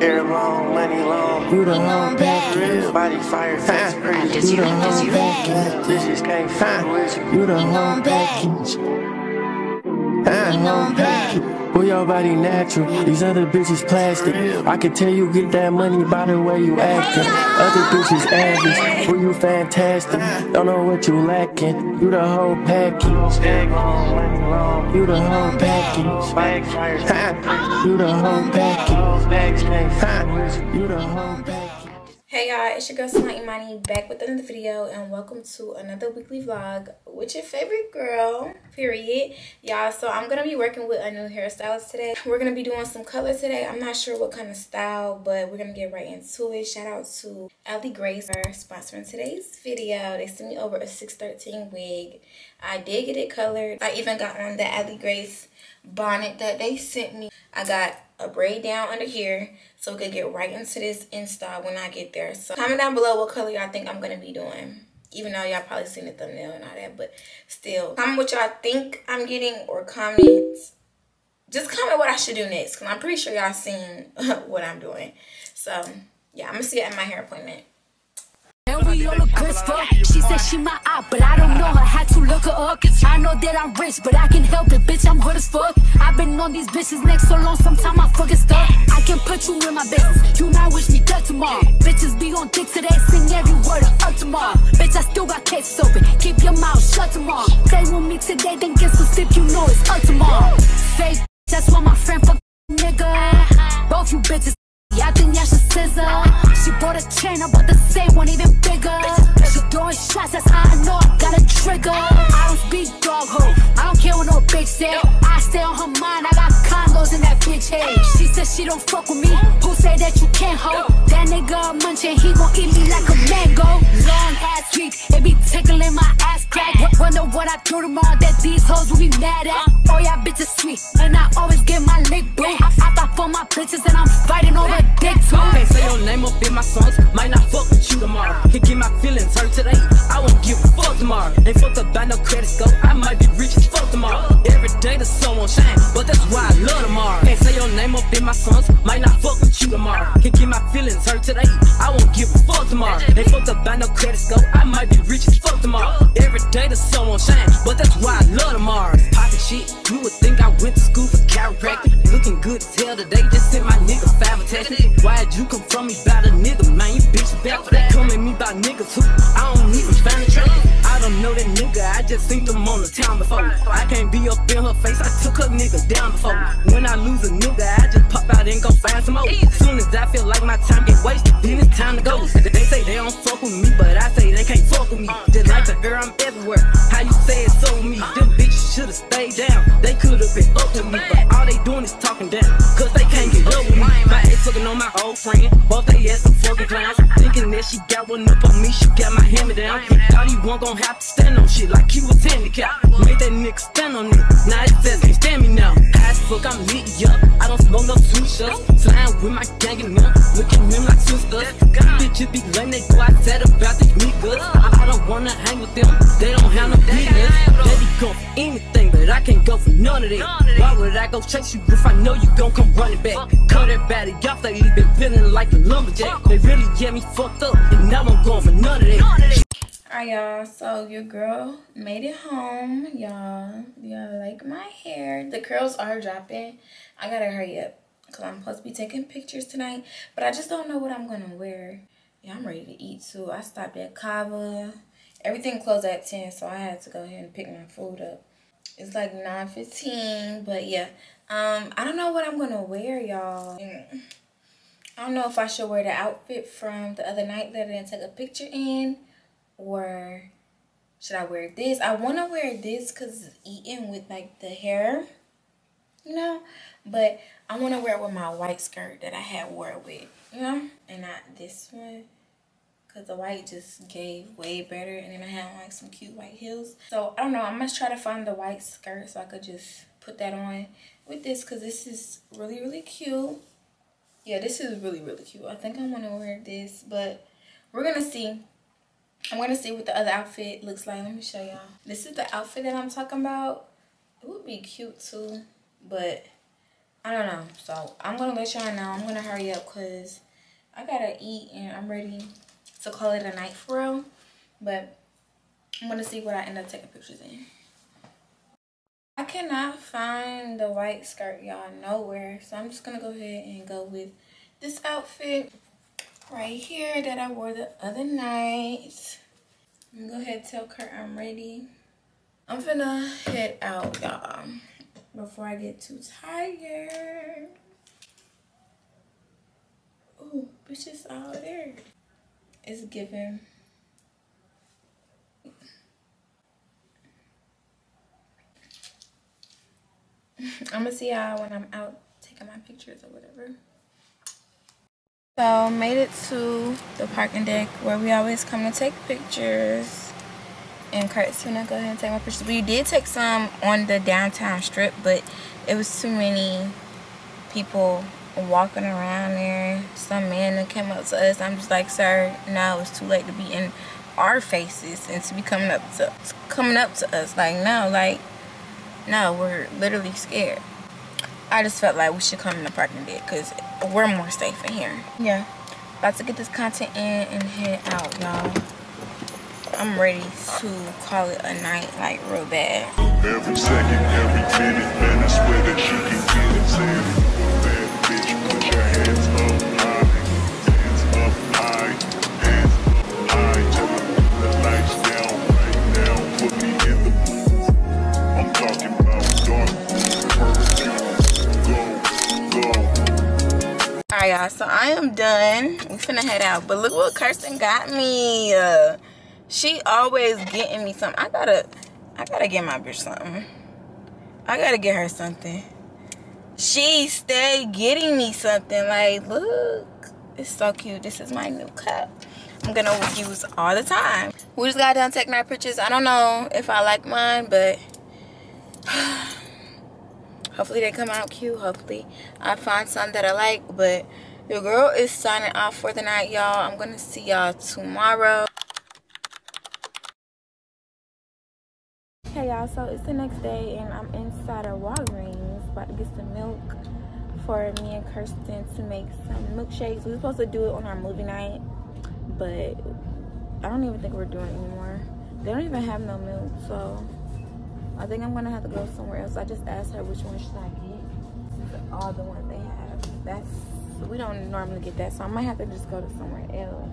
Air long, money long. You the whole package. Body fire, fast breeze. You the whole package. Bitches can't fuck with you. You the whole package. Huh? Who your body natural? These other bitches plastic. I can tell you get that money by the way you acting. Other bitches average. Who you fantastic? Don't know what you lacking. You the whole package. You the whole package. You the whole package. You the whole package. Hey y'all, it's your girl Salome Emani back with another video and welcome to another weekly vlog with your favorite girl, period. Y'all, so I'm going to be working with a new hairstylist today. We're going to be doing some color today. I'm not sure what kind of style, but we're going to get right into it. Shout out to Aligrace for sponsoring today's video. They sent me over a 613 wig. I did get it colored. I even got on the Aligrace bonnet that they sent me. I got a braid down under here so we could get right into this install when I get there. So comment down below what color y'all think I'm going to be doing. Even though y'all probably seen the thumbnail and all that. But still, comment what y'all think I'm getting or comment. Just comment what I should do next. Because I'm pretty sure y'all seen what I'm doing. So, yeah, I'm going to see you at my hair appointment. And we all look good fuck. She said she my eye, but I don't know her. Had to look her up. I know that I'm rich, but I can help it. Bitch, I'm hood as fuck. I've been on these bitches next so long, sometimes I fucking stuck. I can put you in my business. You might wish me dead tomorrow. Bitches be on dick today, sing every word of up tomorrow. Bitch, I still got cases open. Keep your mouth shut tomorrow. Play with me today, then get some sip, you know it's up tomorrow. Bought a chain, bought the same one, even bigger. She throwing shots, that's how I know I got a trigger. I don't speak dog ho, I don't care what no bitch say. I stay on her mind, I got condos in that bitch head. She said she don't fuck with me, who say that you can't hold? That nigga munching, he gon' eat me like a mango. Long ass teeth, it be tickling my ass crack. Wonder what I do tomorrow that these hoes will be mad at. Oh, yeah, bitches sweet, and I always get my lick boo. I, I thought for my bitches, and I'm fighting over dick too. Can't say your name up in my songs, might not fuck with you tomorrow. Can't get my feelings hurt today, I won't give a fuck tomorrow. Ain't fucked up by no credit score, I might be rich as fuck tomorrow. Every day the sun won't shine, but that's why I love tomorrow. Can't say your name up in my songs, might not fuck with you tomorrow. Can get my feelings hurt today, I won't give a fuck tomorrow. Ain't fucked up by no credit score, I might be rich as fuck tomorrow. Every day the sun won't shine, but that's why I love tomorrow. Poppin' shit, you would think I went to school for chiropractic. Looking good as hell today, just sent my nigga five attachment. Why'd you come from me about a nigga, man? You bitch about that. Come at me about niggas who I don't even find attractive. I don't know that nigga, I just seen them on the town before. I can't be up in her face, I took her nigga down before. When I lose a nigga, I just pop out and go find some more. Soon as I feel like my time get wasted, then it's time to go. They say they don't fuck with me, but I say they can't fuck with me. Just like the air, I'm everywhere. How you say it so me? Them should've stayed down. They could've been up with me, but all they doing is talking down. Cause they can't get up with me. My ex looking on my old friend, both they ass some fucking clowns. Thinking that she got one up on me, she got my hammer down. Thought he wasn't gonna have to stand on shit like he was handicapped. Made that nigga stand on it. Now he says can't stand me now. As fuck, I'm lit up. I don't smoke no two shots. Slime with my gang and them. Look at them like sisters. Bitches be lame, they go outside about these niggas. I don't wanna hang with them. They don't have no business. They be go for anything, but I can't go for none of that. Why would I go chase you if I know you gon' come running back? Cut that body off, they been feeling like a lumberjack. They really get me fucked up, and now I'm going for none of that. Alright, y'all. So, your girl made it home. Y'all, y'all like my hair. The curls are dropping. I gotta hurry up because I'm supposed to be taking pictures tonight. But I just don't know what I'm to wear. Yeah, I'm ready to eat too. I stopped at Cava. Everything closed at 10, so I had to go ahead and pick my food up. It's like 9.15, but yeah. Um, I don't know what I'm going to wear, y'all. I don't know if I should wear the outfit from the other night that I didn't take a picture in or should I wear this? I want to wear this because it's eating with like the hair, you know, but I want to wear it with my white skirt that I had wore it with, you know, and not this one because the white just gave way better and then I had like some cute white heels. So I don't know, I must try to find the white skirt so I could just put that on with this because this is really, really cute. Yeah, this is really, really cute. I think I want to wear this, but we're going to see. I'm going to see what the other outfit looks like. Let me show y'all. This is the outfit that I'm talking about. It would be cute too, but I don't know. So I'm gonna let y'all know. I'm gonna hurry up because I gotta eat and I'm ready to call it a night for real. But I'm gonna see what I end up taking pictures in. I cannot find the white skirt, y'all, nowhere. So I'm just gonna go ahead and go with this outfit right here that I wore the other night. I'm gonna go ahead and tell Kurt I'm ready. I'm gonna head out, y'all, before I get too tired. Oh, bitches all there. It's giving. I'm gonna see y'all when I'm out taking my pictures or whatever. So made it to the parking deck where we always come to take pictures. And Kurt's gonna go ahead and take my pictures. We did take some on the downtown strip, but it was too many people walking around there. Some man that came up to us. I'm just like, sir, now it's too late to be in our faces and to be coming up to coming up to us. Like no, like no, we're literally scared. I just felt like we should come in the parking deck because we're more safe in here. Yeah, about to get this content in and head out, y'all. I'm ready to call it a night, like real bad. Every second, every minute, man, I swear that you can get it. Go. Alright, y'all, so I am done. We finna head out. But look what Kirsten got me. Uh, she always getting me something. I gotta, I gotta get my bitch something. I gotta get her something. She stay getting me something. Like, look, it's so cute. This is my new cup. I'm gonna use all the time. We just got done taking our pictures. I don't know if I like mine, but hopefully they come out cute. Hopefully I find some that I like. But your girl is signing off for the night, y'all. I'm gonna see y'all tomorrow. Hey y'all, so it's the next day and I'm inside of Walgreens about to get some milk for me and Kirsten to make some milkshakes. We were supposed to do it on our movie night, but I don't even think we're doing anymore. They don't even have no milk, so I think I'm gonna have to go somewhere else. I just asked her which one should I get. All the ones they have. That's we don't normally get that, so I might have to just go to somewhere else.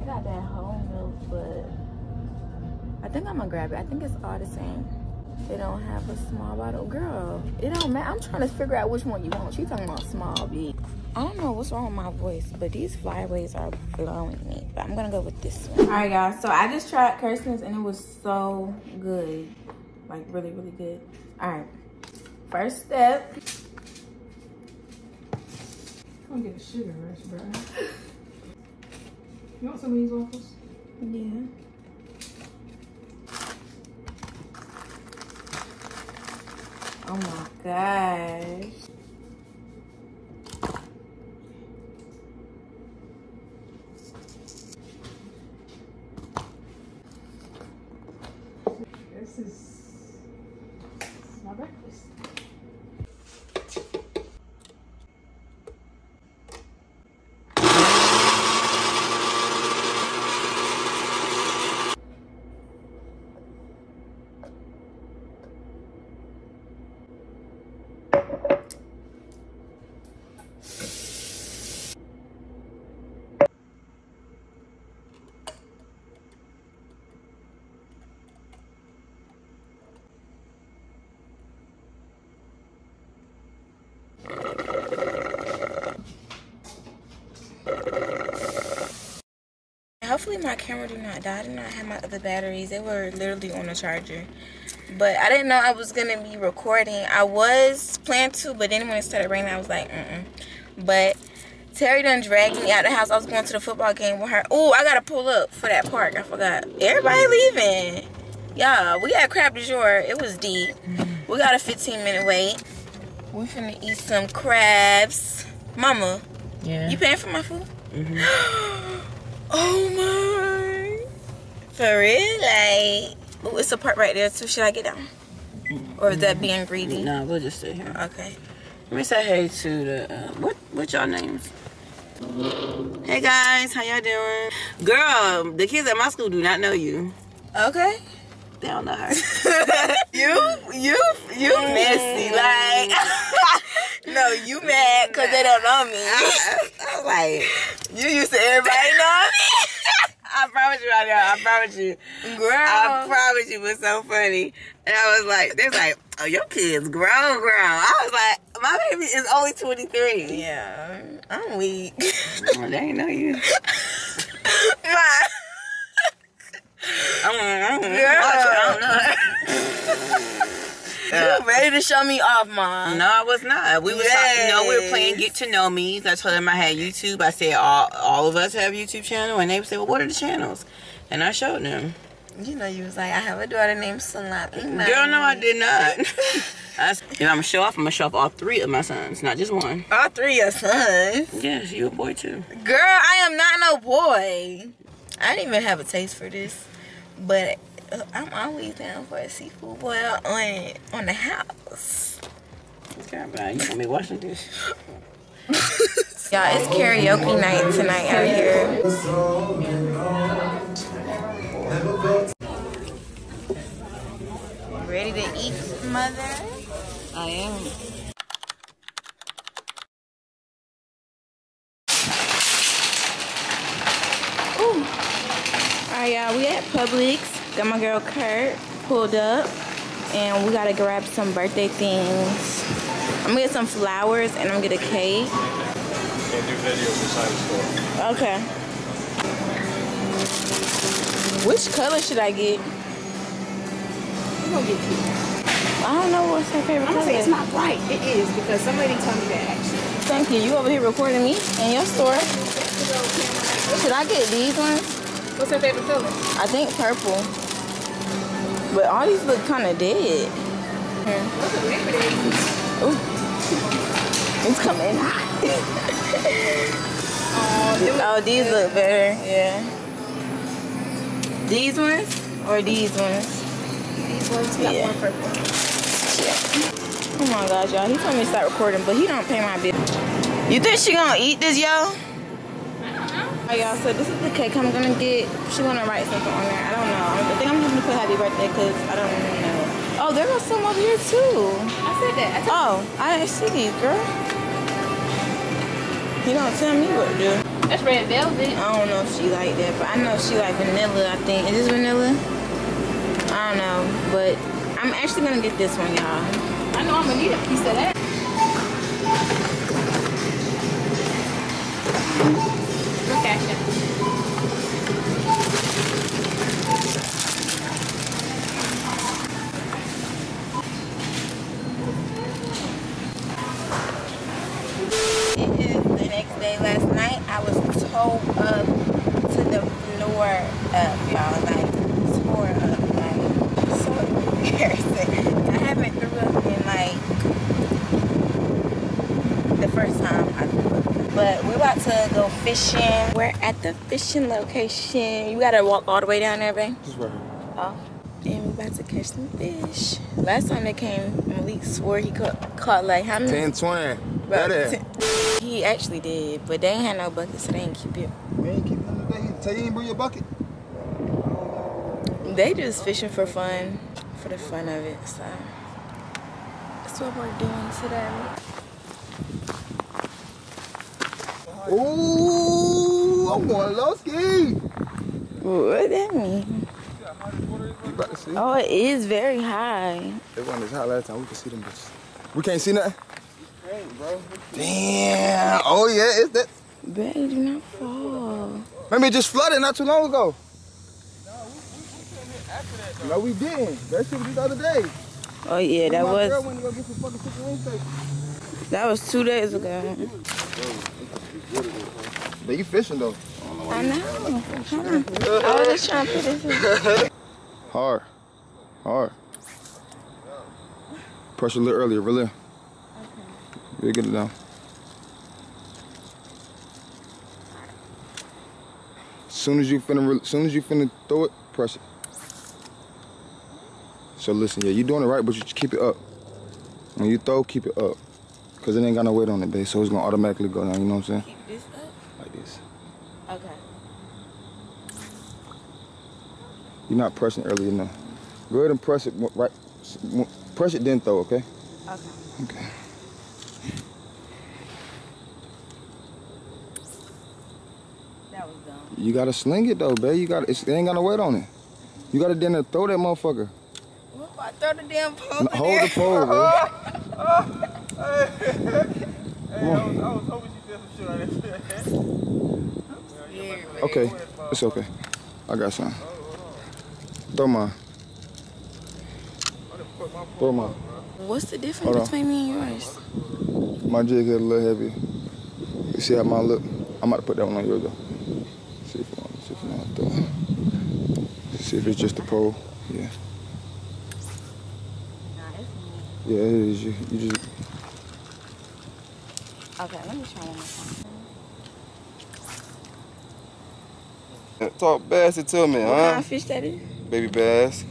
I got that whole milk, but I think I'm gonna grab it. I think it's all the same. They don't have a small bottle. Girl, it don't matter. I'm trying to figure out which one you want. She talking about small, big. I don't know what's wrong with my voice, but these flyaways are blowing me. But I'm gonna go with this one. All right, guys. So I just tried Kirsten's and it was so good. Like really, really good. All right. First step. I'm gonna get a sugar rush, bro. You want some of these waffles? Yeah. Oh my gosh. Hopefully my camera did not die. I did not have my other batteries. They were literally on the charger. But I didn't know I was going to be recording. I was planning to, but then when it started raining, I was like, mm-mm. But Terry done dragged me out of the house. I was going to the football game with her. Oh, I got to pull up for that park. I forgot. Everybody leaving. Y'all, we had crab du jour. It was deep. We got a 15 minute wait. We finna eat some crabs. Mama, Yeah. you paying for my food? Mm-hmm. oh my. For real? Like, oh, it's a part right there too. Should I get down? Or is that being greedy? Nah, we'll just sit here. Okay. Let me say hey to the uh, what what y'all names? Hey guys, how y'all doing? Girl, the kids at my school do not know you. Okay. They don't know her. you, you, you messy. Like, No, you mad because they don't know me. I, I, was like, you used to everybody know me. I promise you, I know. I promise you. Girl. I promise you, it was so funny. And I was like, they're like, oh, your kid's grown, grown. I was like, my baby is only 23. yeah, I'm weak. Oh, they ain't know you. My- I don't, I don't, Girl. I don't know. You ready to show me off, mom? No, I was not. We was talking, no, we were playing Get to Know Me. I told them I had YouTube. I said all all of us have YouTube channel, and they said, "Well, what are the channels?" And I showed them. You know, you was like, I have a daughter named Salami. Girl, no, I did not. I, if I'm gonna show off, I'm gonna show off all three of my sons, not just one. All three of your sons. Yes, you a boy too. Girl, I am not no boy. I didn't even have a taste for this, but uh, Uh, I'm always down for a seafood boil on on the house. Okay, but you gonna be watching this? Y'all, it's karaoke night tonight out here. Ready to eat, mother? I am. Alright, y'all, we at Publix. Got my girl Kurt pulled up, and we gotta grab some birthday things. I'm gonna get some flowers, and I'm gonna get a cake. Can't do videos inside the store. Okay. Which color should I get? You gonna get cute. I don't know what's her favorite I'm color. gonna say it's not bright. It is because somebody told me that actually. Thank you. You over here recording me in your store. Should I get these ones? What's her favorite color? I think purple. But all these look kind of dead. What's the name of it? Ooh. It's coming. hot. oh, these look better. Yeah. These ones or these ones? These ones got Yeah. more purple. Yeah. Oh my gosh, y'all. He told me to start recording, but he don't pay my bill. You think she gonna eat this, y'all? Oh, Alright, y'all. So this is the cake I'm gonna get. She wanna write something on there. I don't know. I think I'm gonna put happy birthday because I don't really know. Oh, there was some over here too. I said that. I Oh, I didn't see these, girl. You don't tell me what to do. That's red velvet. I don't know if she like that, but I know she like vanilla. I think is this vanilla? I don't know, but I'm actually gonna get this one, y'all. I know I'm gonna need a piece of that. Fishing. We're at the fishing location. You gotta walk all the way down there, babe. Just right here. Oh. And we're about to catch some fish. Last time they came, Malik swore he caught, caught like how many? 10, 20. About Better. 10. He actually did, but they ain't had no bucket, so they ain't keep it. We ain't keeping them today. Tell you ain't bring your bucket. They just fishing for fun, for the fun of it. So that's what we're doing today. Ooh, I'm going low ski. What that mean? You about to see? Oh, it is very high. They wasn't as high last time. We could see them bitches. We can't see nothing? Damn. Oh, yeah. It's that. Babe, do not fall. Remember, it just flooded not too long ago. No, we didn't. That shit was the other day. Oh yeah, that My girl was went go get some fucking chicken wing steak. that was two days ago. But you fishing, though. I know. Oh, huh. I was just trying to put this. In. Hard. Hard. Pressure a little earlier, really. Okay. We'll get it down. Soon as you finna, re- soon as you finna throw it, press it. So listen, yeah, you're doing it right, but you just keep it up. When you throw, keep it up. Cause it ain't got no weight on it, babe. So it's gonna automatically go down. You know what I'm saying? Keep this up. Like this. Okay. You're not pressing early enough. Go ahead and press it right. Press it then throw, okay? Okay. Okay. That was dumb. You gotta sling it though, babe. You got it ain't got no weight on it. You gotta then throw that motherfucker. What if I throw the damn pole N- in Hold there? the pole, babe. Hey, I was, I was hoping she said some shit like that. Yeah, man. Okay, it's okay. I got some. Throw mine. Throw mine. What's the difference Hold on. between me and yours? My jig is a little heavy. You see how mine look? I'm about to put that one on yours though. See if you want, see if you want to throw it. See if it's just a pole. Yeah. Nah, it's me. Yeah, it is. You, you just Okay, let me try one more time. Talk bassy to me, What kind huh? of fish that is? Baby bass.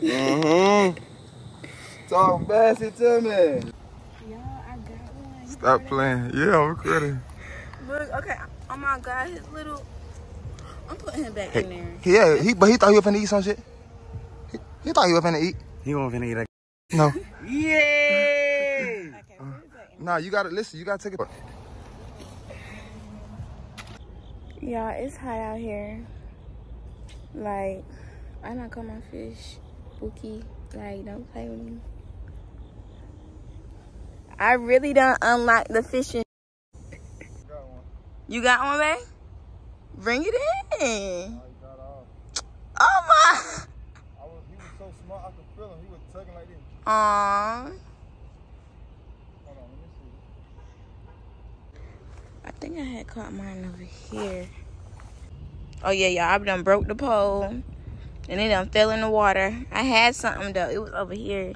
Mm-hmm. Talk bassy to me. Y'all, I got one. stop playing. Yeah, I'm recording. Look, okay. Oh my God, his little. I'm putting him back in there. Yeah, he but he thought he was finna eat some shit. He, he thought he was finna eat. He won't finna eat that. No. Yeah. Nah, you gotta listen. You gotta take it. Y'all, it's hot out here. Like, I not caught my fish. Bookie, like, don't play with me. I really don't unlock the fishing. You got one, babe? Bring it in. Oh, oh my. I was, he was so smart, I could feel him. He was tugging like this. Aww. Hold on, let me see. I think I had caught mine over here. Oh yeah, y'all. I done broke the pole. And it done fell in the water. I had something though. It was over here.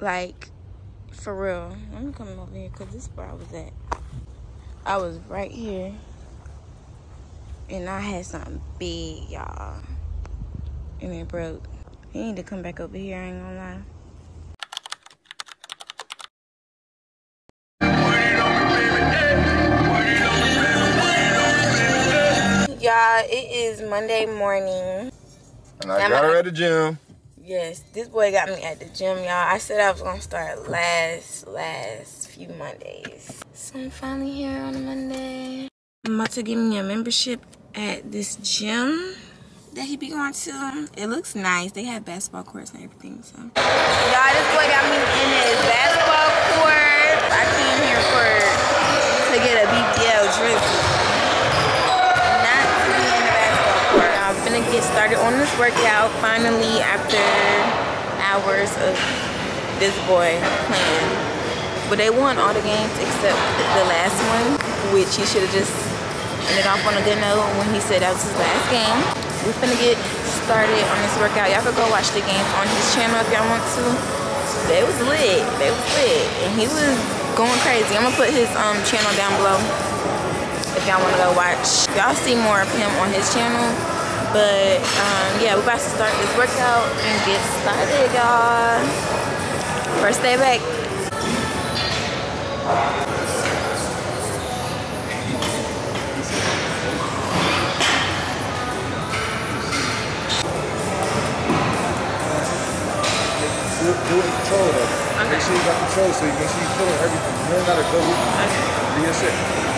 Like, for real. Let me come over here because this is where I was at. I was right here. And I had something big, y'all. And it broke. He need to come back over here, I ain't gonna lie. Monday morning. And I I'm got her at the gym. Yes, this boy got me at the gym, y'all. I said I was gonna start last last few Mondays. So I'm finally here on a Monday. I'm about to get me a membership at this gym that he be going to. It looks nice. They have basketball courts and everything. So y'all, this boy got me in his basketball court. I came here for to get a BBL drip. Gonna get started on this workout finally after hours of this boy playing. But they won all the games except the last one, which he should have just ended off on a good note when he said that was his last game. We're gonna get started on this workout. Y'all could go watch the game on his channel if y'all want to. They was lit. They was lit. And he was going crazy. I'm gonna put his um channel down below if y'all wanna go watch. Y'all see more of him on his channel. But um, yeah, we're about to start this workout and get started, y'all. First day back. Do it, do it in control though. Make sure you got control so you make sure you feeling everything. You ain't gotta go it. Be yourself.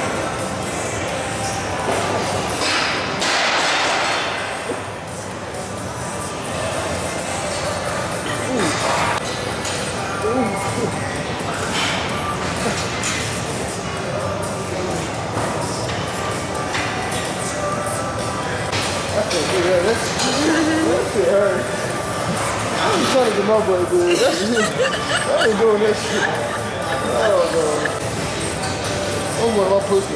I'm trying to get my boy good. That's I ain't doing that shit. Oh no. I'm one of my pussy.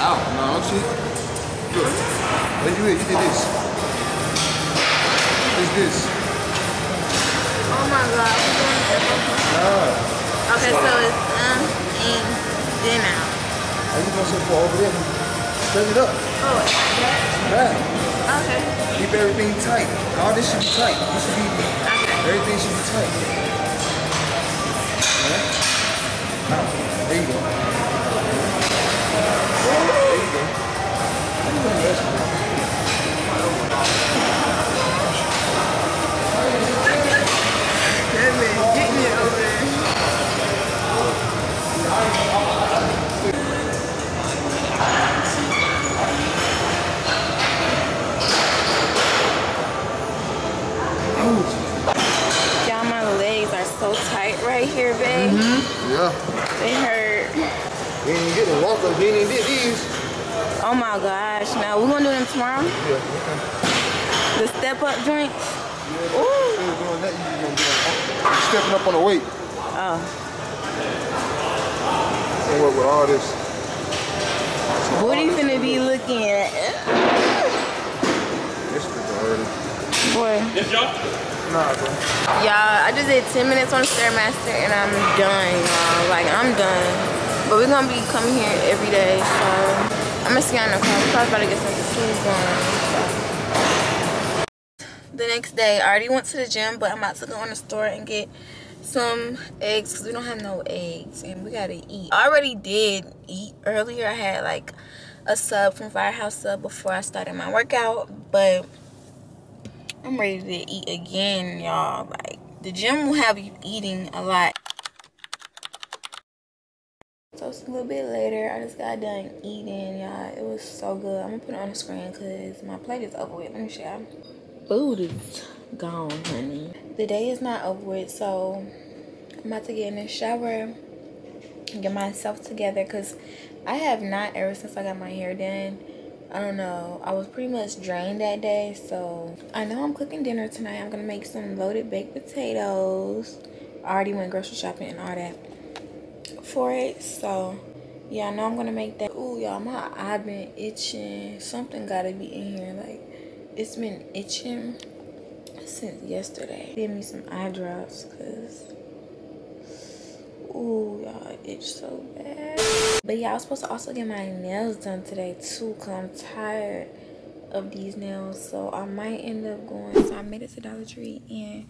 Ow, no, don't cheat. Look. What you did? You did this. It's this. Oh my god. Nah. Okay, so it's um and then out. Are you gonna sit for over there? Set it up. Oh, Right. Okay. Keep everything tight. All this should be tight. This should be, everything should be tight. Alright? Now, there you go. There you go. You ain't even walkers. You ain't did these. Oh my gosh. Now, we're going to do them tomorrow? Yeah, okay. The step up joints? Ooh. Doing that, you just gonna get stepping up on the weight. Oh. And work with all this. What are you finna be looking at? This is already. Boy. Nah, bro. Y'all, I just did 10 minutes on the Stairmaster and I'm done, y'all. Like, I'm done. But we're gonna be coming here every day, so I'm gonna in the car. Probably about to get some going. So. The next day, I already went to the gym, but I'm about to go in the store and get some eggs because we don't have no eggs and we gotta eat. I already did eat earlier. I had like a sub from Firehouse Sub before I started my workout, but I'm ready to eat again, y'all. Like, the gym will have you eating a lot. So it's a little bit later. I just got done eating, y'all. It was so good. I'm gonna put it on the screen because my plate is over with. Let me show y'all. Food is gone, honey. The day is not over with, so I'm about to get in the shower and get myself together because I have not ever since I got my hair done. I don't know. I was pretty much drained that day, so I know I'm cooking dinner tonight. I'm gonna make some loaded baked potatoes. I already went grocery shopping and all that for it, so yeah, I know I'm gonna make that. Ooh, y'all, my eye been itching. Something gotta be in here. Like it's been itching since yesterday. Give me some eye drops, cause ooh, y'all itch so bad. But yeah, I was supposed to also get my nails done today too, cause I'm tired of these nails. So I might end up going. So I made it to Dollar Tree, and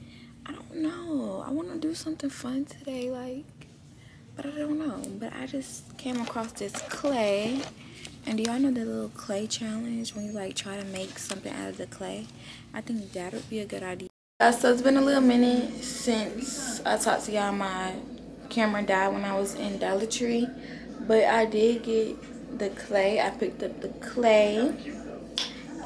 I don't know. I want to do something fun today, like, but I don't know. But I just came across this clay. And do y'all know the little clay challenge when you like try to make something out of the clay? I think that would be a good idea. Uh, so it's been a little minute since I talked to y'all. My camera died when I was in Dollar Tree. But I did get the clay. I picked up the clay.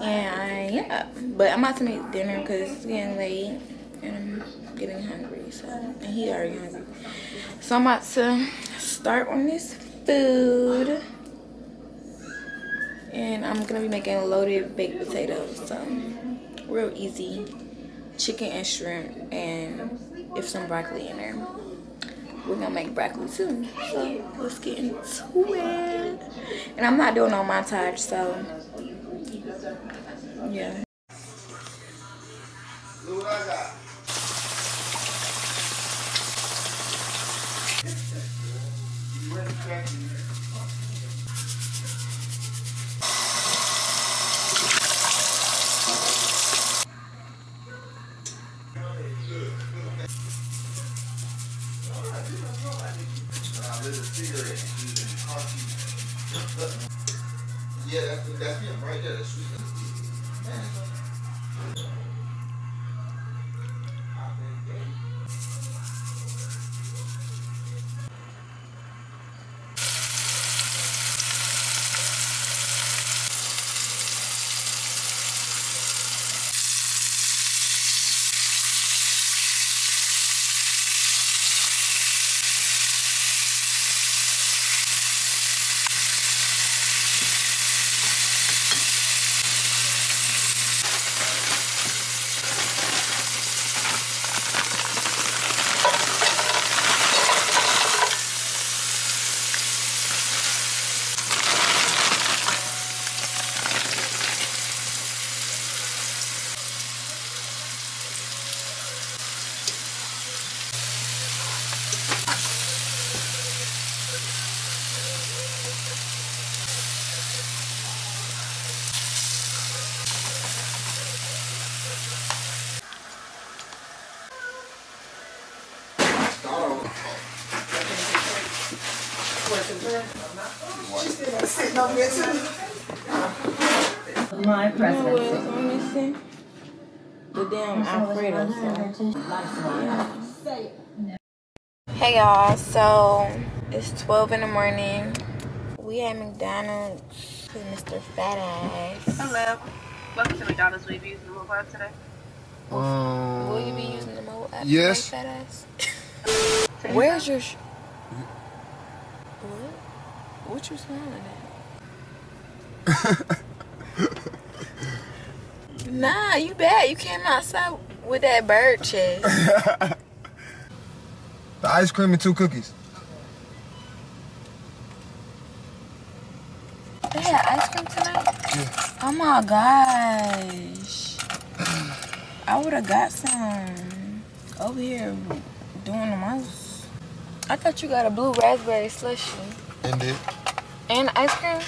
And I, yeah. But I'm about to make dinner because it's getting late. And I'm getting hungry. So, and he already hungry. So I'm about to start on this food. And I'm gonna be making loaded baked potatoes. So real easy. Chicken and shrimp and if some broccoli in there. We're gonna make broccoli too. So let's get into it. And I'm not doing no montage, so yeah. Yeah, that's, that's him right there. That's sweet. Sitting Hey y'all, so it's 12 in the morning. We at McDonald's with Mr. Fat Ass. Hello. Welcome to McDonald's. Will you be using the mobile app today? Um, Will you be using the mobile app? yes. today, Fat Ass? Where's your sh- What? What you smiling at? nah, you bad. You came outside with that bird chest. The ice cream and two cookies. They had ice cream tonight? Yeah. Oh my gosh. I would have got some over here doing the most. I thought you got a blue raspberry slushy. And it. And ice cream?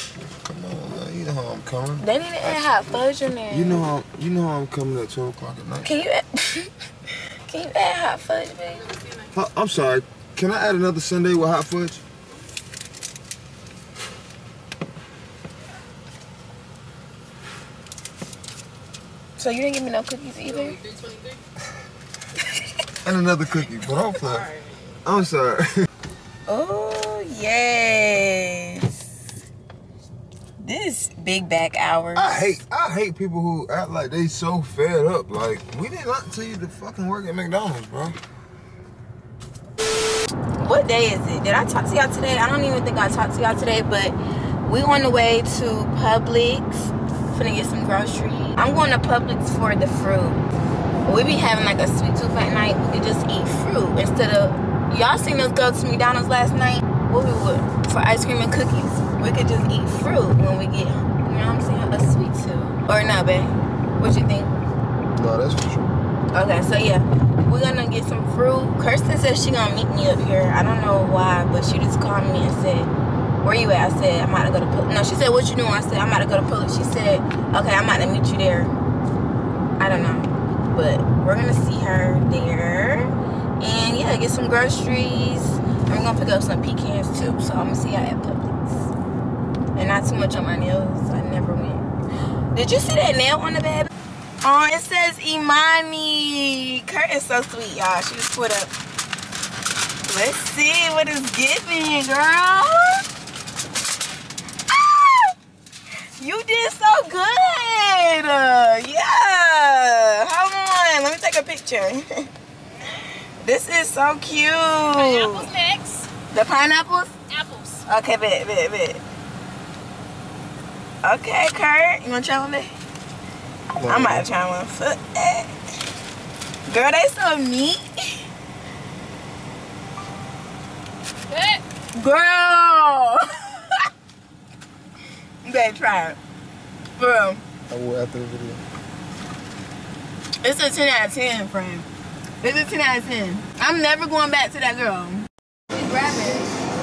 Come on, man. You know how I'm coming. They need to add hot fudge in there. You know how you know how I'm coming at 12 o'clock at night. Can you add, can you add hot fudge, babe? Huh, I'm sorry. Can I add another Sunday with hot fudge? So you didn't give me no cookies either? And another cookie, but I'm fine. I'm sorry. Oh yes. This big back hours. I hate I hate people who act like they so fed up. Like we did not tell you to fucking work at McDonald's, bro. What day is it? Did I talk to y'all today? I don't even think I talked to y'all today, but we on the way to Publix. Finna get some groceries. I'm going to Publix for the fruit. We be having like a sweet tooth at night. We could just eat fruit instead of y'all seen us go to McDonald's last night. What we would for ice cream and cookies. We could just eat fruit when we get, you know what I'm saying, a sweet tooth. Or not, babe? What you think? No, that's for sure. Okay, so yeah, we're gonna get some fruit. Kirsten said she gonna meet me up here. I don't know why, but she just called me and said, "Where you at?" I said, "I'm about to go to Publix." No, she said, "What you doing?" I said, "I'm about to go to Publix." She said, "Okay, I'm about to meet you there." I don't know, but we're gonna see her there, and yeah, get some groceries. I'm gonna pick up some pecans too, so I'm gonna see her at Publix. And not too much on my nails. I never went. Did you see that nail on the bed? Oh, it says Emani. Kurt is so sweet, y'all. She just put up. Let's see what it's giving, girl. Ah! You did so good. Uh, yeah. Hold on. Let me take a picture. this is so cute. Pineapples next. The pineapples? Apples. Okay, bet, bet, bet. Okay, Kurt. You want to try one, babe? I might try one foot. Girl, they so neat. Girl. you better try it. Bro, I will after the video. it's a 10 out of 10, friend. It's a 10 out of 10. I'm never going back to that girl. Grab it.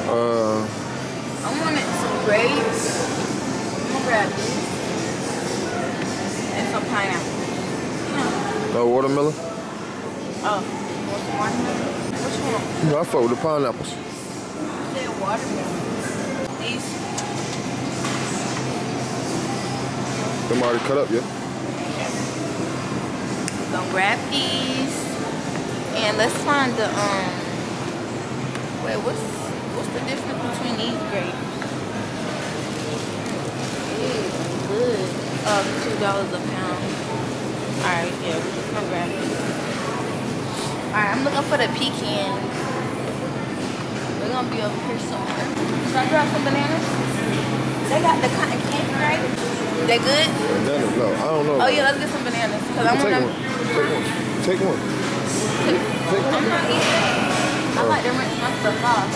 Uh, I some grapes. I'm gonna grab this. Pineapple. no watermelon. Oh, you want some watermelon? Which one? Know, I fuck with the pineapples. said watermelon. These. Them already cut up, yeah? Gonna grab these. And let's find the, um, wait, what's, what's the difference between these grapes? Ew, good. Oh, two dollars a pound. Alright, yeah, we're just gonna grab it. Alright, I'm looking for the pecan. We're gonna be over here somewhere. Should I grab some bananas? They got the cotton candy, right? They good? Bananas, no, I don't know. Oh yeah, let's get some bananas. Cause I Take wanna. Take one. Take one. Take one. Take I'm not eating. I oh. like to rinse my stuff off.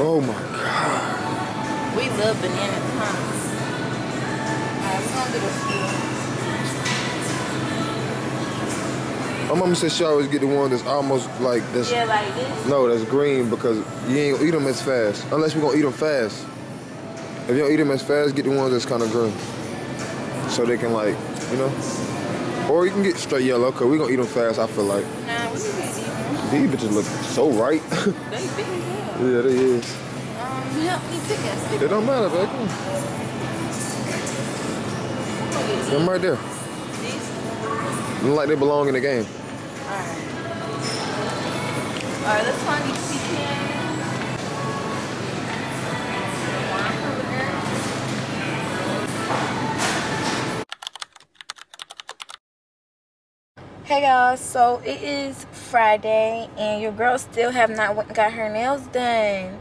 Oh my god. We love bananas, huh? My mama said she always get the one that's almost like this. Yeah, like this. No, that's green because you ain't gonna eat them as fast. Unless we're gonna eat them fast. If you don't eat them as fast, get the ones that's kind of green. So they can like, you know. Or you can get straight yellow because we gonna eat them fast, I feel like. Nah, we can get these. These bitches look so right. They big as hell. yeah, they is. Um, help me pick us. It don't matter, baby. Them right there. Look like they belong in the game. Alright. Alright, let's find these. Hey y'all, so it is Friday and your girl still have not got her nails done.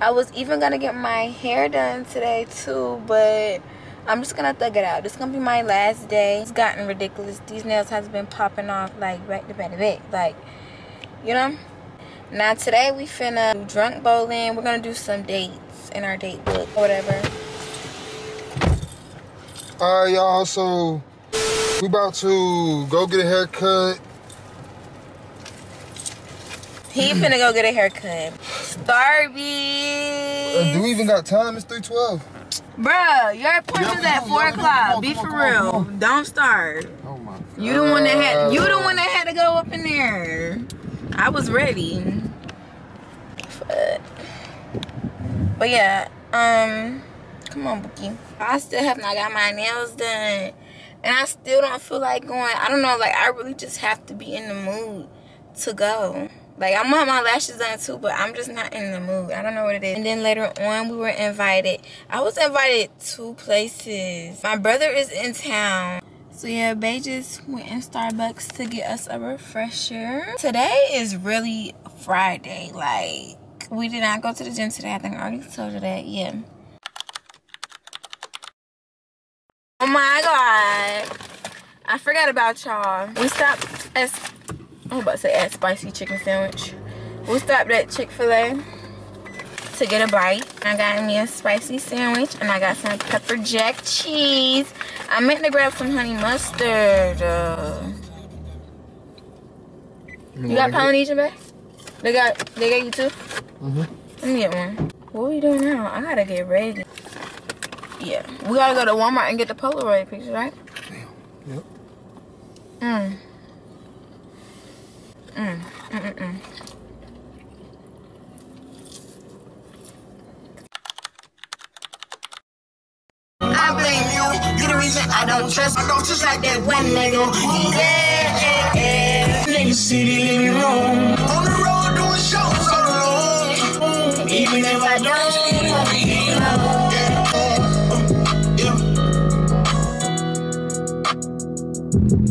I was even gonna get my hair done today too, but I'm just gonna thug it out. This is gonna be my last day. It's gotten ridiculous. These nails has been popping off like back to back to back. Like, you know? Now today we finna do drunk bowling. We're gonna do some dates in our date book whatever. All right, y'all. So we about to go get a haircut. He finna go get a haircut. Starby. Uh, do we even got time? It's three twelve. Bruh, your appointment's at four o'clock. Be for on, come on, real. Don't start. Oh my. You the one that had you the God. one that had to go up in there. I was ready. But, but yeah, um come on, Bookie. I still have not got my nails done. And I still don't feel like going. I don't know, like I really just have to be in the mood to go. Like I want my lashes done too, but I'm just not in the mood. I don't know what it is. And then later on, we were invited. I was invited two places. My brother is in town. So yeah, Bay just went in Starbucks to get us a refresher. Today is really Friday. Like we did not go to the gym today. I think I already told you that. Yeah. Oh my god. I forgot about y'all. We stopped at I was about to at spicy chicken sandwich. We stopped at Chick-fil-A to get a bite. I got me a spicy sandwich and I got some pepper jack cheese. I meant to grab some honey mustard. Uh, you got Polynesian back? They got they got you too? Mhm. Let me get one. What are we doing now? I gotta get ready. Yeah. We gotta go to Walmart and get the Polaroid picture, right? Damn. Yep. Mm. Mm. I blame you. You the reason I don't trust. I don't trust like that one nigga. Yeah, yeah, yeah. Nigga city living room. On the road doing shows all alone. Even if I don't.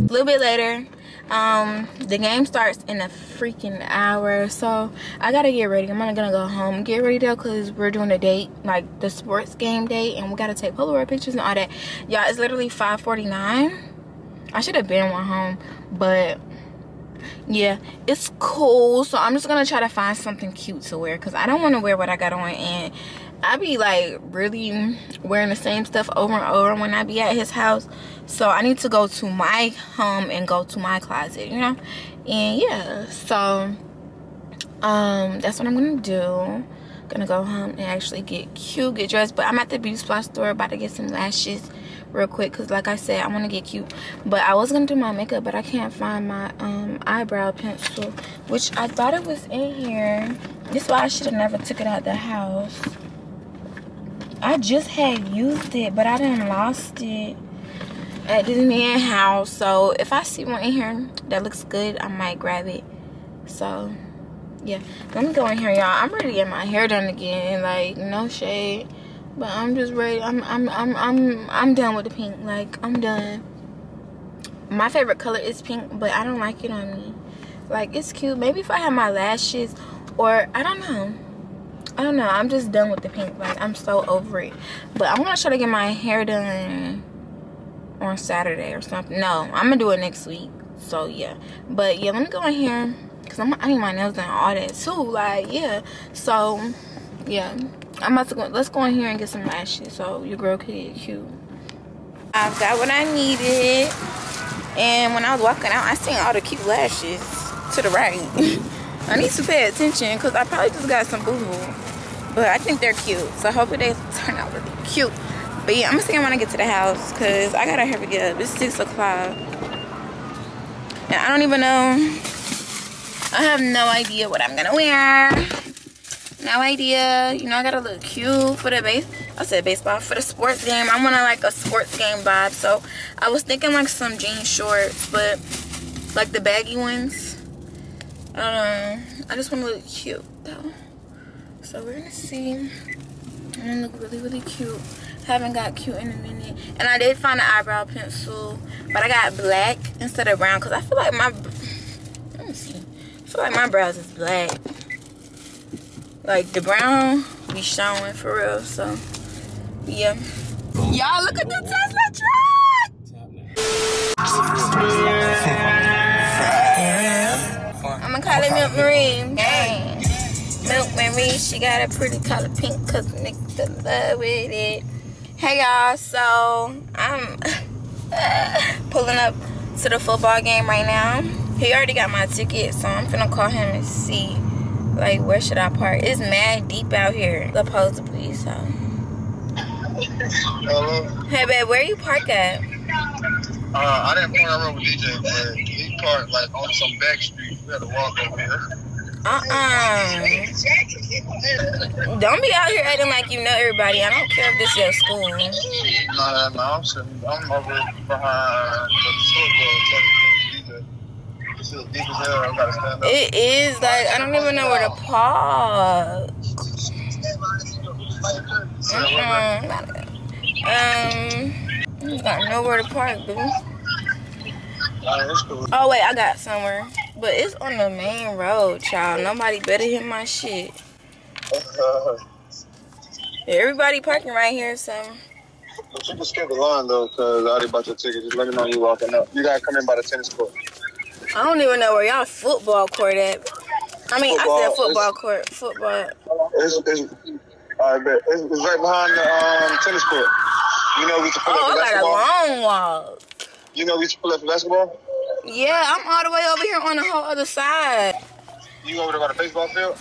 A little bit later, um, the game starts in a freaking hour. So I gotta get ready. I'm not gonna go home. Get ready though, cause we're doing a date, like the sports game date, and we gotta take Polaroid pictures and all that. Y'all, it's literally 5:49. I should have been one home, but yeah, it's cool. So I'm just gonna try to find something cute to wear, cause I don't want to wear what I got on and. I be like really wearing the same stuff over and over when I be at his house. So I need to go to my home and go to my closet, you know? And yeah, so um that's what I'm gonna do. Gonna go home and actually get cute, get dressed. But I'm at the beauty supply store about to get some lashes real quick because like I said, I want to get cute. But I was gonna do my makeup, but I can't find my um eyebrow pencil, which I thought it was in here. This is why I should have never took it out the house. I just had used it, but I didn't lost it at man house. So if I see one in here that looks good, I might grab it. So yeah, let me go in here, y'all. I'm ready to get my hair done again. Like no shade, but I'm just ready. I'm I'm I'm I'm I'm done with the pink. Like I'm done. My favorite color is pink, but I don't like it on me. Like it's cute. Maybe if I have my lashes, or I don't know. I don't know. I'm just done with the pink. Like, I'm so over it. But I'm to try to get my hair done on Saturday or something. No, I'm going to do it next week. So, yeah. But, yeah, let me go in here. Because I need my nails done all that, too. Like, yeah. So, yeah. I'm about to go. Let's go in here and get some lashes so your girl can get cute. I've got what I needed. And when I was walking out, I seen all the cute lashes to the right. I need to pay attention because I probably just got some boo-boo. But I think they're cute. So hopefully they turn out really cute. But yeah, I'm gonna see when I get to the house because I gotta hurry up. It's 6 o'clock. And I don't even know. I have no idea what I'm gonna wear. no idea. You know, I gotta look cute for the base. I said baseball for the sports game. I want to like a sports game vibe. So I was thinking like some jean shorts, but like the baggy ones. I just want to look cute though. So we're gonna see. I'm gonna look really, really cute. Haven't got cute in a minute. And I did find an eyebrow pencil, but I got black instead of brown because I feel like my. Let me see. I feel like my brows is black. Like the brown be showing for real. So yeah. Y'all look at the Tesla truck. I'm gonna call it Milk Marie. Dang. Milk Marie, she got a pretty color pink cause niggas in love with it. Hey y'all, so I'm pulling up to the football game right now. He already got my ticket, so I'm gonna call him and see like where should I park. It's mad deep out here, supposedly, so. Hello. Hey babe, where you park at? Uh, I didn't park around with DJ, but he parked like on some back street. We had to walk over here. Uh-uh. Don't be out here acting like you know everybody. I don't care if this is your school. No, no, no. I'm sitting. I'm over behind the football. This is deep as hell. I gotta stand up. It is like I don't even know where to park. Um, got nowhere to park, boo. Oh wait, I got somewhere, but it's on the main road, child. Nobody better hit my shit. Everybody parking right here, so. But you can skip the line though, cause I already bought your ticket. Just let me know you walking up. You gotta come in by the tennis court. I don't even know where y'all football court at. I mean, I said Football, football court. Football. It's, it's, I bet. It's, it's right behind the um, tennis court. You know we can pull up Oh, for I got a long walk. You know we can pull up for basketball. Yeah, I'm all the way over here on the whole other side. You over there by the baseball field.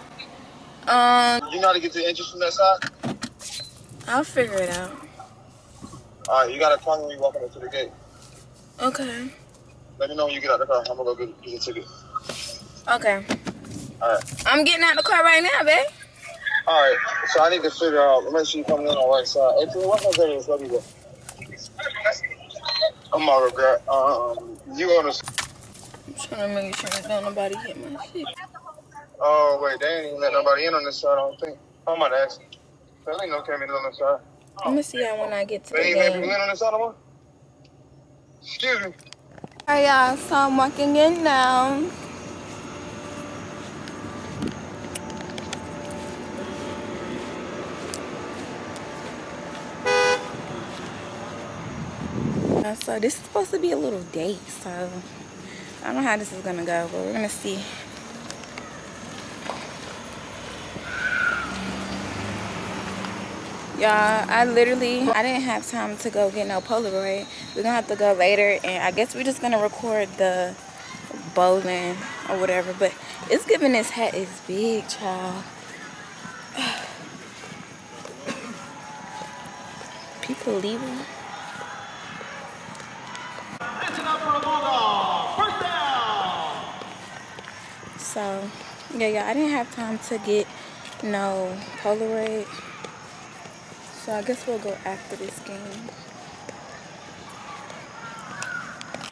Um, You know how to get to the entrance from that side. I'll figure it out. All right, you gotta call me when you walk up to the gate. Okay. Let me know when you get out the car. I'm gonna go get, get your ticket. Okay. All right. I'm getting out the car right now, babe. All right. So I need to figure out. Make sure you come in on the right side. Hey, what's my name? Let me go. I'm all regret. Um, you on the? I'm trying to make sure that don't nobody hit my shit. Oh wait, they ain't even let nobody in on this side. I don't think. I'm about to ask. There ain't no cameras on this side. Let me see how when I get to the They ain't let game. people in on this side no more. Excuse me. Alright, y'all, so I'm walking in now. So this is supposed to be a little date, so I don't know how this is gonna go, but we're gonna see. Y'all, I literally, I didn't have time to go get no Polaroid. We're gonna have to go later, and I guess we're just gonna record the bowling or whatever. But it's giving this hat is big, child. People leaving. So, yeah, yeah, I didn't have time to get no Polaroid. So I guess we'll go after this game.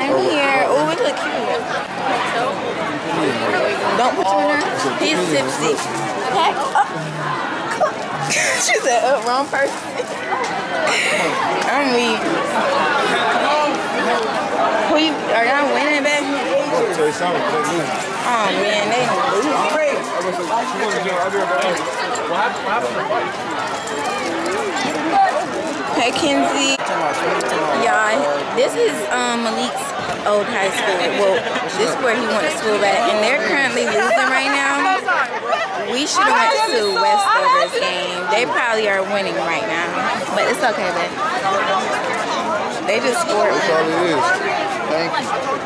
I'm here. Oh, it look cute. Don't put you in there. He's tipsy. Okay. she said, uh, wrong person. I'm weak. Who you, are y'all winning, babe? Oh, man, they Hey, Kenzie. Y'all, this is um, Malik's old high school. Well, this is where he went to school at, and they're currently losing right now. We should have went to Westover's game. They probably are winning right now, but it's okay, babe. They just scored. That's all it is. Thank you.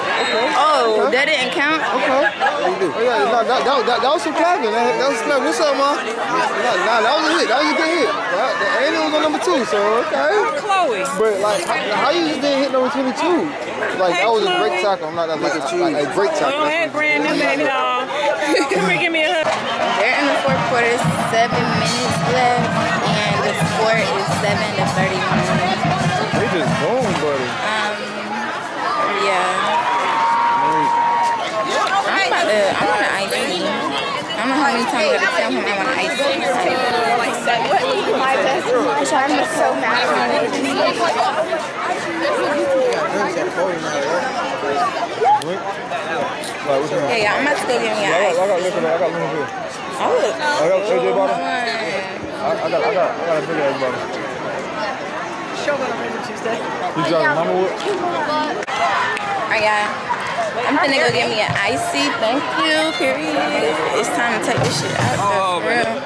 Oh, that didn't count? Okay. Oh, yeah, that, that, that, that, that was some clapping. That, that was clapping. What's up, ma? Nah, nah, that was a hit. That was a good hit. That, that, and was on number two, so okay. Chloe. But like, how, how you just didn't hit number 22? Like, Hey, that was a great Chloe. tackle. I'm not that like, like, a great tackle. Go ahead, Brandon, baby doll. Come here, give me a hug. They're in the fourth quarter, seven minutes left, and the score is seven to thirty-one. They just boom, buddy. Um, yeah. I'm about to, I want an ice tea. I don't know how many times I gotta tell him I want an ice tea. My best friend was so mad Yeah, yeah, I'm about to go get me an I ice got, I got liquor. I got liquor. Oh. I got AJ bottle. I, I got, I got, I got a big ass bottle. Show them on Tuesday. You driving mama wood? Alright, y'all. I'm gonna go get me an icy. Thank you. Period. It's time to take this shit out. for real.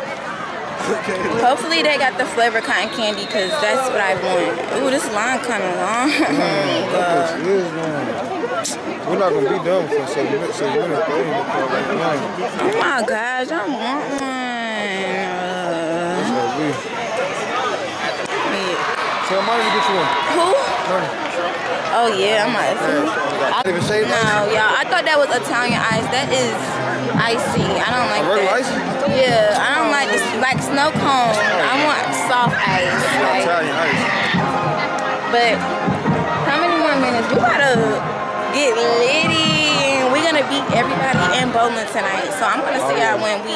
Hopefully they got the flavor cotton candy because that's what I want. Ooh, this line kind of long. Is long. We're not gonna be done for seven minutes. Seven minutes. They ain't gonna like nine. oh my gosh, I want one. Uh, Tell Money to get you one. Who? Money. Oh yeah, I'm not. Not even shaved No, y'all. I thought that was Italian ice. That is icy. I don't like regular that. icy? Yeah, I don't like this. Like snow cone. I want soft ice. Like, Italian ice. but how many more minutes? We gotta get litty. We're gonna beat everybody in bowling tonight. So I'm gonna see y'all when we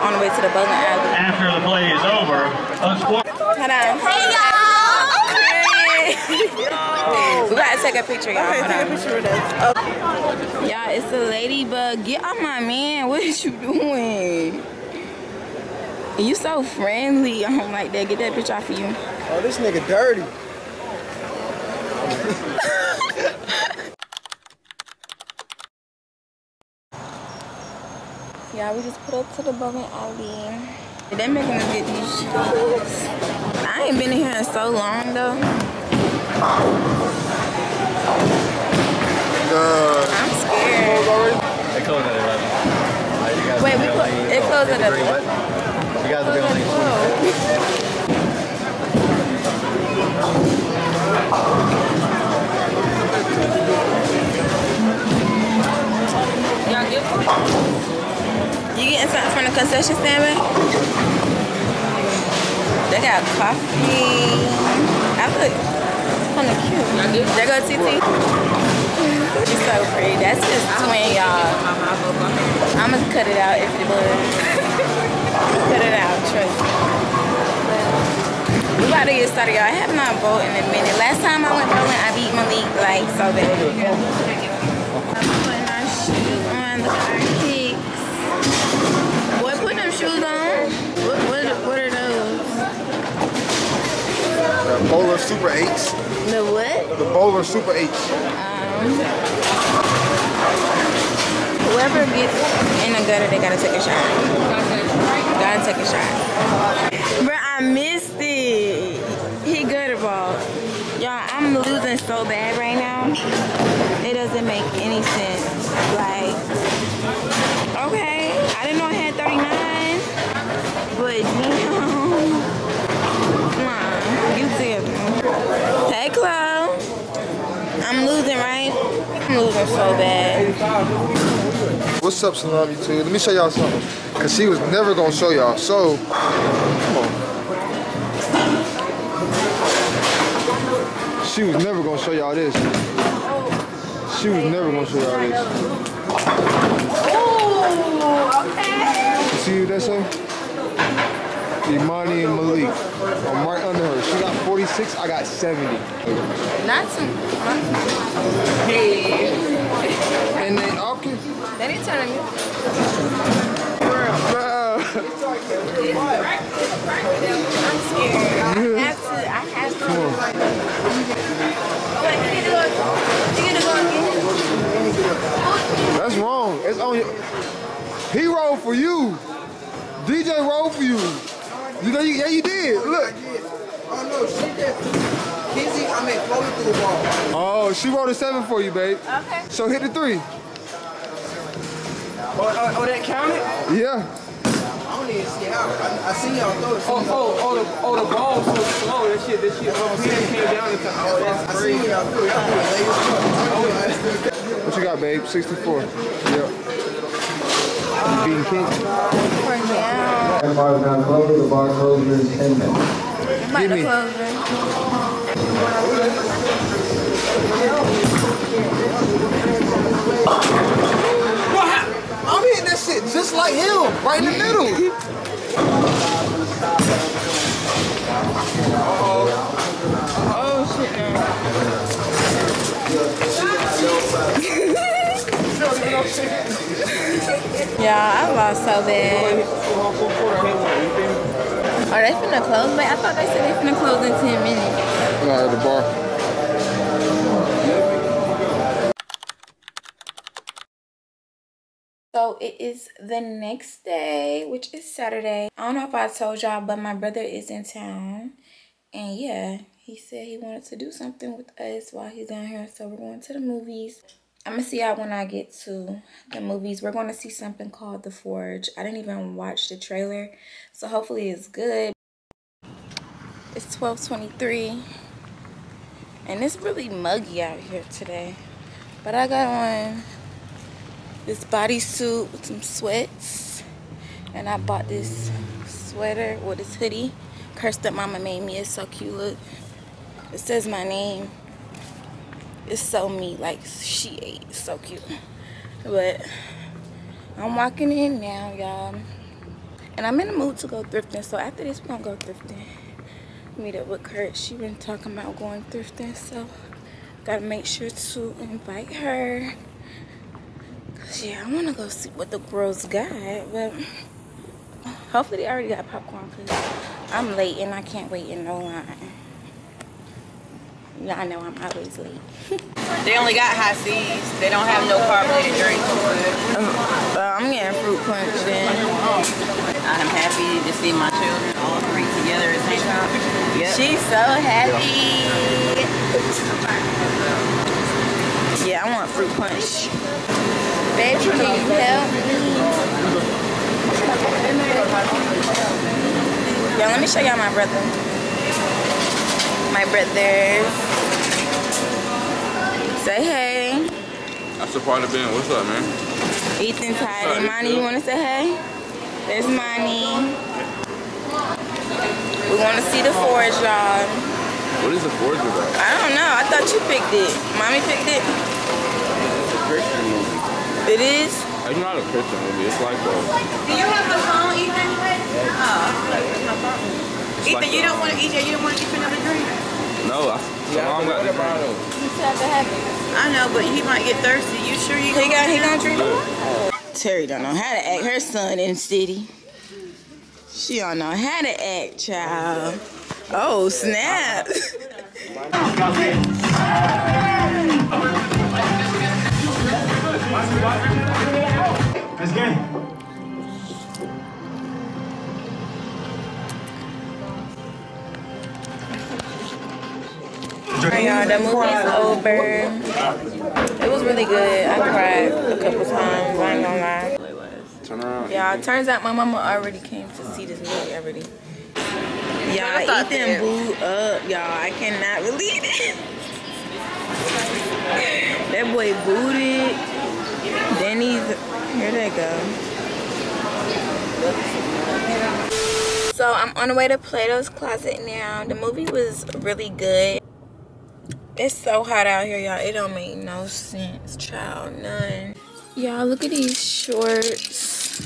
on the way to the bowling alley. After the play is over, unsport- Hold on. Hey y'all. Oh. we gotta take a picture, y'all. Okay, take a picture with us. Oh. Y'all, it's a ladybug. Get on my man. What is you doing? You so friendly. I'm like that. Get that bitch off of you. Oh, this nigga dirty. Yeah, we just put up to the bowling alley. They making us get these shoes. I ain't been in here in so long though. I'm scared. They close at 11. Uh, you guys Wait, we clo- it closed at 11. what? You guys be only Y'all get You getting something from the concession stand, babe? They got coffee. I look kind of cute. There go TT. She's so pretty. That's his twin, y'all. I'ma cut it out if it was. cut it out, trust me. We about to get started, y'all. I have not bowled in a minute. Last time I went bowling, I beat Malik like so bad. I'm putting our shoes on the car kicks. Boy, put them shoes on. What, what, what are those? The Bowler Super 8s. The what? The Bowler Super 8s. Um, whoever gets in the gutter, they gotta take a shot. Gotta take a shot. Bro, I missed it. He gutter ball. Y'all, I'm losing so bad right now. It doesn't make any sense. Like, okay, I didn't know I had 39, but damn. Come on, you me. Hey, Chloe. I'm losing, right? I'm losing so bad. What's up, Salami Too? Let me show y'all something. Cause she was never gonna show y'all. So, come on. She was never gonna show y'all this. She was never gonna show y'all this. Ooh, okay. You see what that say? Emani and Malik. I'm right under her. She got 46, I got 70. Not too. Hey. And then, okay. They didn't you. I'm scared. I have to. I have to. Wait, you get to go. You get to go again. That's wrong. It's on you. He rolled for you. DJ rolled for you. You know, you, yeah, you did. Oh, Look. Oh no, she did. Kizzy, I mean, Chloe threw a ball. Oh, she rolled a seven for you, babe. Okay. So hit the three. Oh, oh, oh, that counted? Yeah. I don't even see how. I, I see y'all throw it. Oh, oh, oh, the, oh, the ball was so slow. That shit, that shit oh, up here came down and oh, that's I see y'all throw it. Y'all threw it late as fuck. What you got, babe? 64. Yep. Beating King? For bar is now closed. The bar closes in 10 minutes. Close it. What happened? I'm hitting that shit just like him, right in the middle. Oh Yeah, I lost so bad. Are they finna close? But I thought they said they finna close in 10 minutes. No, the bar. So it is the next day, which is Saturday. I don't know if I told y'all, but my brother is in town. And yeah, he said he wanted to do something with us while he's down here. So we're going to the movies. I'm to see y'all when I get to the movies. We're to see something called The Forge. I didn't even watch the trailer. So hopefully it's good. It's 1223. And it's really muggy out here today. But I got on this bodysuit with some sweats. And I bought this sweater or this hoodie. Cursed Up Mama made me. It's so cute. Look. It says my name. It's so me. Like she ate. So cute. But I'm walking in now, y'all. And I'm in the mood to go thrifting. So after this, we're going to go thrifting. Meet up with Kurt. She been talking about going thrifting. So gotta make sure to invite her. Cause Yeah, I want to go see what the girls got, but hopefully they already got popcorn because I'm late and I can't wait in no line. Y'all know I'm always late. They only got Hi-Cs. They don't have no carbonated drinks. Um, uh, I'm getting fruit punch then. I'm happy to see my children all three together at the same time. Yep. She's so happy. Yeah, I want fruit punch. Baby, can you help me? Yeah, let me show y'all my brother. My brothers. Say hey. That's a part of being. What's up, man? Ethan's hiding. Money, you want to say hey? There's Money. We want to see the forge, y'all. What is the Forge about? I don't know. I thought you picked it. Mommy picked it. It's a Christian movie. It is? It's not a Christian movie. It's like a. Do you have the phone, Ethan? Oh, that's my phone. It's Ethan, like you a- don't want to eat. You don't want to get you another drink. No, I, so long got different. You still to have it. I know, but he might get thirsty. You sure you? He got. He gonna gonna drink it. Terry don't know how to act. Her son in the city. She don't know how to act, child. Oh snap! This game. Alright, y'all, the movie's over. It was really good. I cried a couple times. I ain't gonna lie. Turn around. Yeah, it turns out my mama already came to see this movie already. Y'all, Never thought Ethan that. booed up, y'all. I cannot believe it. that boy booted. Then he's here they go. So I'm on the way to Plato's Closet now. The movie was really good. It's so hot out here, y'all. It don't make no sense, child. None. Y'all, look at these shorts.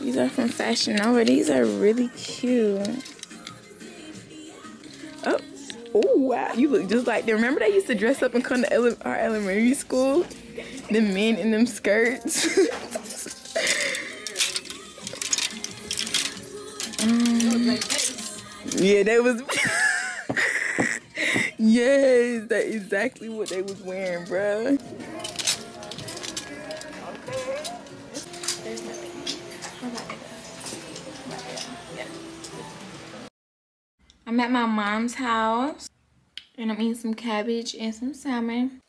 These are from Fashion Nova. These are really cute. Oh, oh wow. You look just like them. Remember they used to dress up and come to ele- our elementary school? The men in them skirts. Mm. Yeah, that was. yes, that's exactly what they was wearing, bruh. I'm at my mom's house. And I'm eating some cabbage and some salmon.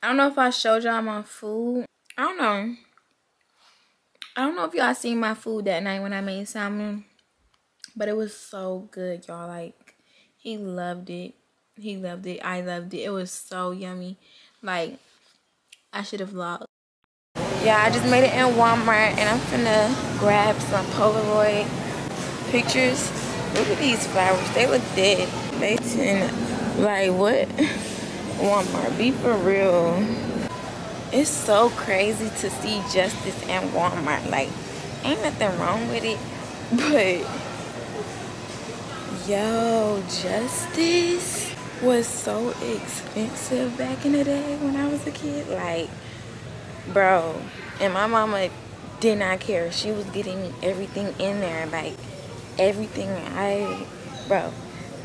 I don't know if I showed y'all my food. I don't know. I don't know if y'all seen my food that night when I made salmon. But it was so good, y'all. Like, he loved it. He loved it. I loved it. It was so yummy. Like, I should have vlogged. Yeah, I just made it in Walmart. And I'm finna grab some Polaroid pictures. Look at these flowers. They look dead. They tend, like, what? Walmart, be for real. It's so crazy to see Justice in Walmart. Like, ain't nothing wrong with it. But, yo, Justice was so expensive back in the day when I was a kid. Like, bro, and my mama did not care. She was getting everything in there. Like, everything I, bro,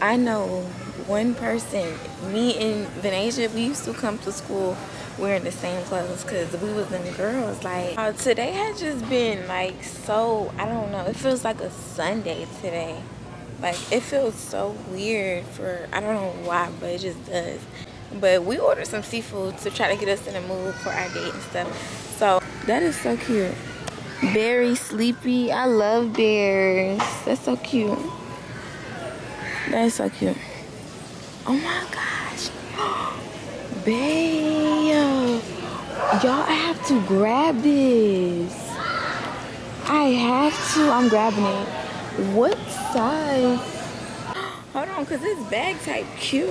I know one person, me and Venasia, we used to come to school wearing the same clothes because we was in girls. Like, uh, today has just been like so, I don't know, it feels like a Sunday today. Like, it feels so weird for, I don't know why, but it just does. But we ordered some seafood to try to get us in the mood for our date and stuff. So, that is so cute. Very sleepy. I love bears. That's so cute. That is so cute. Oh my gosh. Babe. Y'all, I have to grab this. I have to. I'm grabbing it. What size? Hold on, because this bag type cute.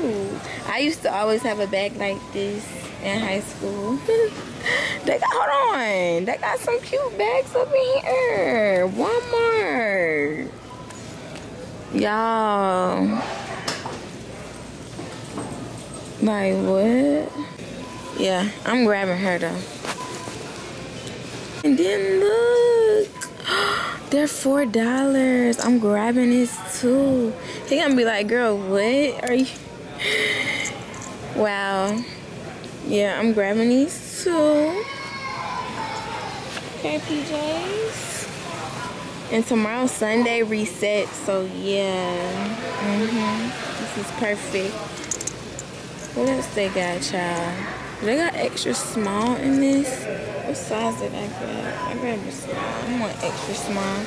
I used to always have a bag like this in high school. they got, hold on. They got some cute bags up in here. Walmart. Y'all. Like what? Yeah, I'm grabbing her though. And then look, they're four dollars. I'm grabbing this too. He gonna be like, girl, what are you? Wow. Yeah, I'm grabbing these too. Okay, PJs. And tomorrow's Sunday reset, so yeah. Mm-hmm. This is perfect. What else they got, child? They got extra small in this. What size did I grab? I grabbed a small. I want extra small.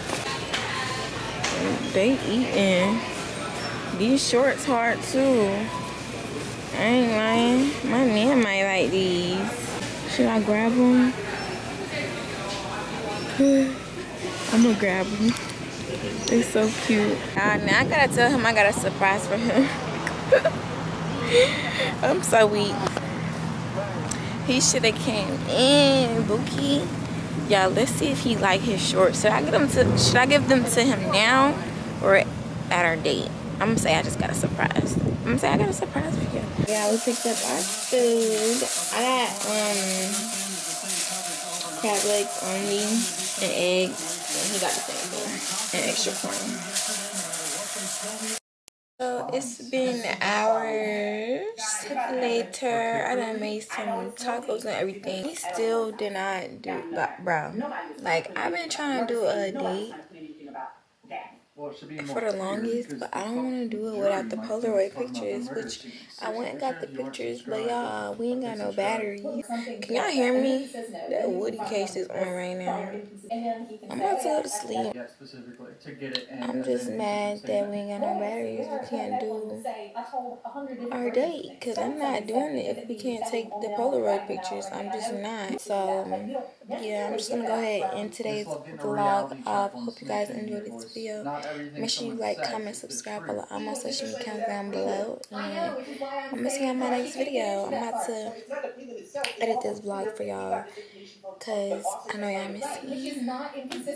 They eating. These shorts hard too. I ain't lying. My man might like these. Should I grab them? I'm gonna grab them. They're so cute. Uh, now I gotta tell him I got a surprise for him. I'm so weak. He should have came in, Bookie. Y'all, let's see if he like his shorts. Should I get them to? Should I give them to him now or at our date? I'm gonna say I just got a surprise. I'm gonna say I got a surprise for you. Yeah, we picked up our food. I got um crab legs only and eggs. And he got the same thing and extra corn. It's been hours later. and I made some tacos and everything. He still did not do, bro. Like I've been trying to do a date for the longest, but I don't want to do it without the Polaroid pictures, which I went and got the pictures, but y'all, we ain't got no batteries. Can y'all hear me? That Woody case is on right now. I'm about to go to sleep. I'm just mad that we ain't got no batteries. We can't do our date, because I'm not doing it if we can't take the Polaroid pictures. I'm just not. So, yeah, I'm just to go ahead and today's vlog off. Hope you guys enjoyed this video. Make sure you like, comment, subscribe, follow all my social media accounts down below. And I'm to see you on my next video. I'm about to edit this vlog for y'all because I know y'all miss me.